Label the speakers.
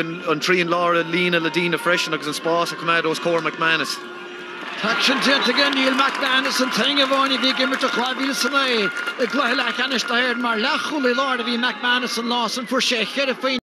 Speaker 1: an tríon lára lína le dína freisin agus an spás a those Cor McManus.
Speaker 2: Taction again Neil McManus an te bháinna bhí gimmar a chlábíle san é eh, i eh, gléile cheanisteir mar lechúla lá a bhí McManus an lá an fu sé cheir a féin